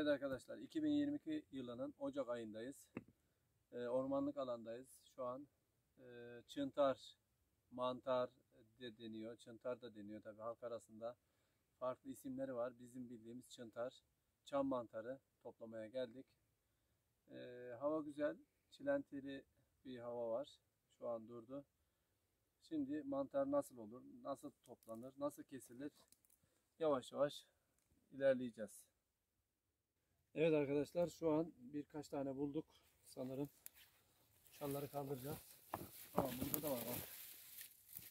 Evet arkadaşlar 2022 yılının Ocak ayındayız. Ee, ormanlık alandayız. Şu an e, çıntar, mantar de deniyor. Çıntar da deniyor tabii halk arasında. Farklı isimleri var. Bizim bildiğimiz çıntar, çam mantarı toplamaya geldik. Ee, hava güzel. Çilentili bir hava var. Şu an durdu. Şimdi mantar nasıl olur? Nasıl toplanır? Nasıl kesilir? Yavaş yavaş ilerleyeceğiz. Evet arkadaşlar şu an birkaç tane bulduk sanırım. Çalları kaldıracağız. Tamam burada da var.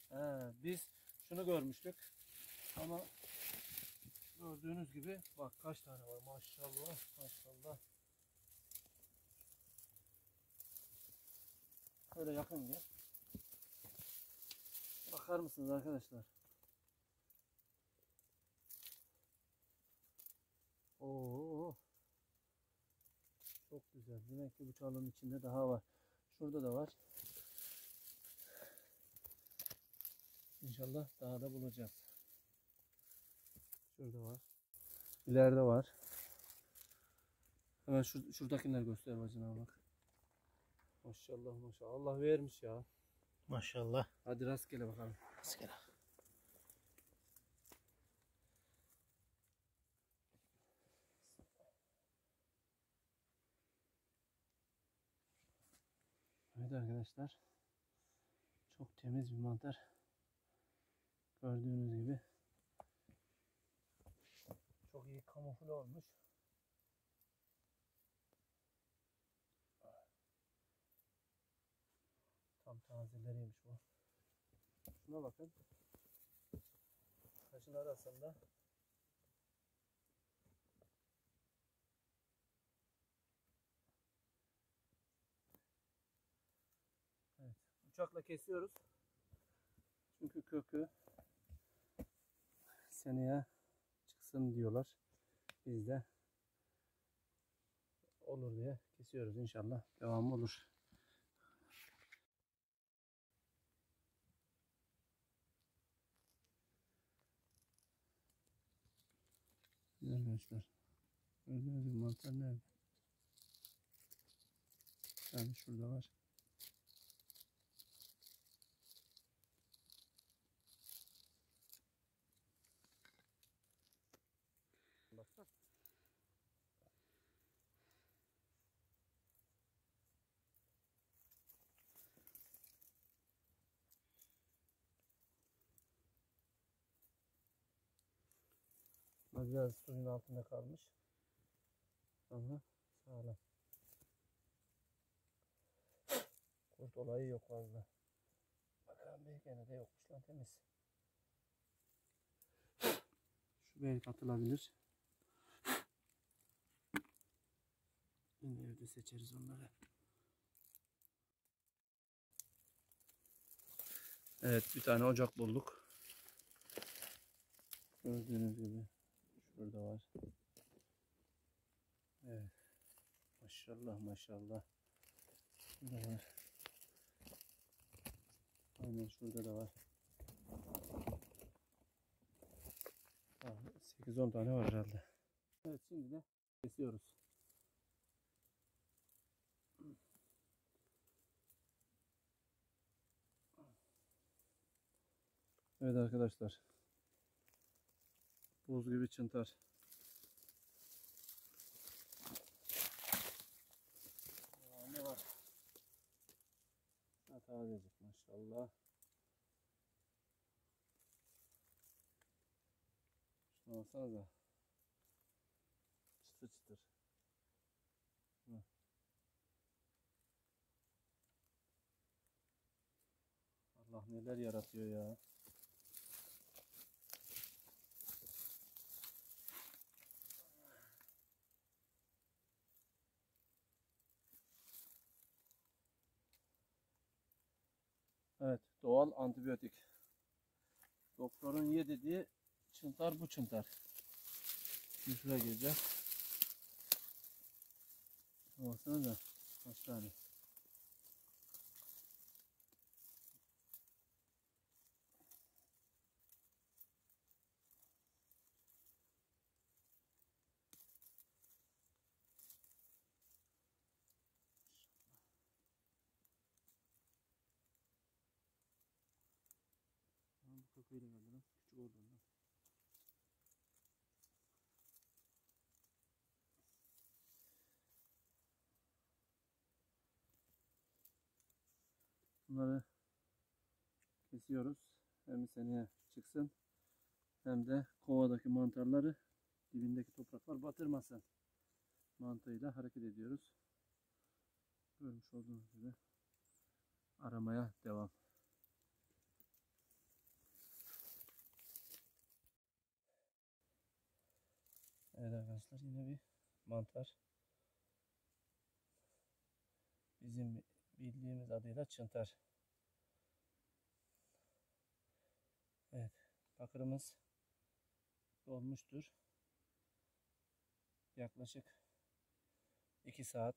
He, biz şunu görmüştük ama gördüğünüz gibi bak kaç tane var maşallah maşallah. Şöyle yakın gel. Bakar mısınız arkadaşlar? Oo. Çok güzel. Demek ki bu çalının içinde daha var. Şurada da var. İnşallah daha da bulacağız. Şurada var. İleride var. Hemen şur şuradakiler göster bacına bak. Maşallah maşallah. Allah vermiş ya. Maşallah. Hadi rastgele bakalım. Askere. Evet arkadaşlar. Çok temiz bir mantar. Gördüğünüz gibi. Çok iyi kamufle olmuş. Tam tazeleriymiş bu. Şuna bakın. Taşın arasında Evet. Bıçakla kesiyoruz. Çünkü kökü seneye çıksın diyorlar. Biz de olur diye kesiyoruz inşallah. Devamı olur. Arkadaşlar gördüğünüz gibi mantar nerede? Yani şurada var. Biraz suyun altında kalmış. Ama sağlam. Kurt olayı yok fazla. Bakalım bir gene de yokmuş lan temiz. Şu belki atılabilir. Yine evde seçeriz onları. Evet bir tane ocak bulduk. Gördüğünüz gibi şurada var. Evet. Maşallah maşallah. Şurada var. Aynen şurada da var. 8-10 tane var herhalde. Evet şimdi de kesiyoruz. Evet arkadaşlar. Buz gibi çıntar. Ne var? Ha, tazecik maşallah. Şuna baksanıza. Çıtır çıtır. Allah neler yaratıyor ya. Evet, doğal antibiyotik. Doktorun ye dediği çıntar bu çıntar. Şimdi şuraya gireceğiz. Baksana da kaç Köpeğiyle geldi lan. Küçük olduğundan. Bunları kesiyoruz. Hem seneye çıksın hem de kovadaki mantarları dibindeki topraklar batırmasın mantığıyla hareket ediyoruz. Görmüş olduğunuz gibi aramaya devam. Evet arkadaşlar yine bir mantar. Bizim bildiğimiz adıyla çıntar. Evet. Bakırımız dolmuştur. Yaklaşık 2 saat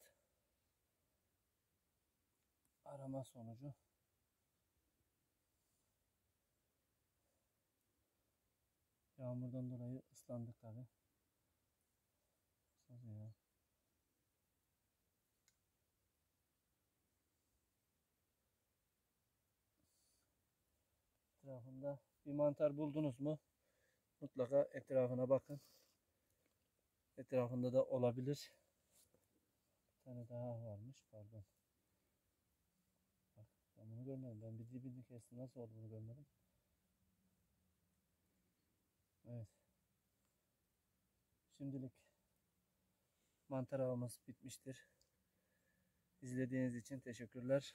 arama sonucu yağmurdan dolayı ıslandık tabi. Ya. Etrafında bir mantar buldunuz mu? Mutlaka etrafına bakın. Etrafında da olabilir. Bir tane daha varmış. Pardon. Bak, ben bunu görmedim. Ben bir dibini kestim. Nasıl oldu bunu görmedim. Evet. Şimdilik mantar avımız bitmiştir. İzlediğiniz için teşekkürler.